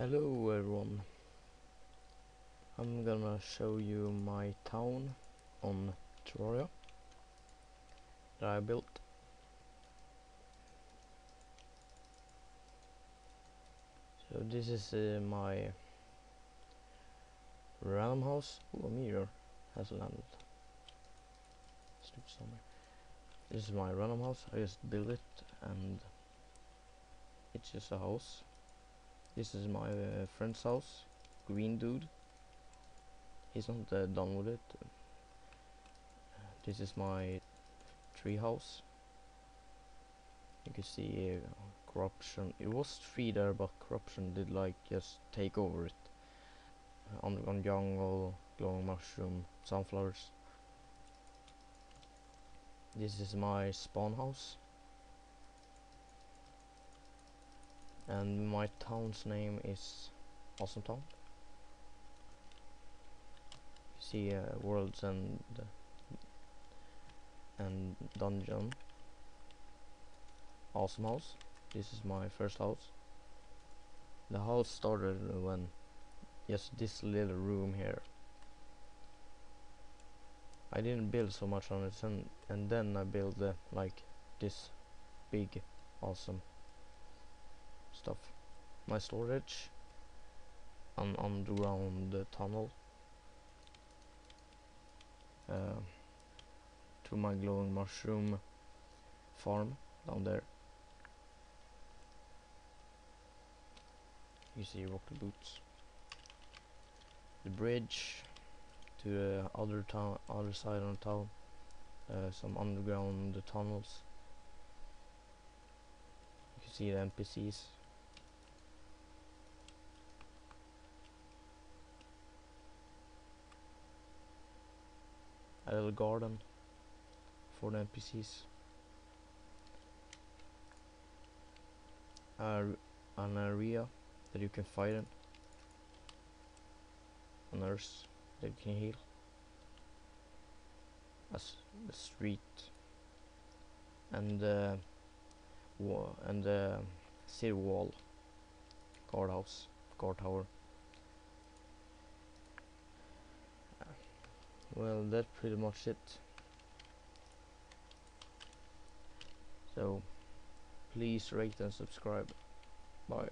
Hello everyone. I'm gonna show you my town on Terraria that I built. So this is uh, my random house. Ooh, a meteor has landed. Stupid somewhere. This is my random house. I just built it and it's just a house this is my uh, friend's house, green dude. He's not uh, done with it. This is my tree house. You can see uh, corruption. It was tree there, but corruption did like just take over it. Underground jungle, glowing mushroom, sunflowers. This is my spawn house. And my town's name is Awesome Town. You see uh, worlds and and dungeon. Awesome house. This is my first house. The house started when just this little room here. I didn't build so much on it and, and then I built uh, like this big awesome stuff. My storage, an underground uh, tunnel uh, to my glowing mushroom farm down there. You see rocky boots. The bridge to the other town, other side of the town. Uh, some underground tunnels. You can see the NPCs a little garden for the NPCs. Uh, an area that you can fight in. A nurse that you can heal. A, street. And uh, and the city wall. Guardhouse. Guard tower. Well that's pretty much it. So please rate and subscribe. Bye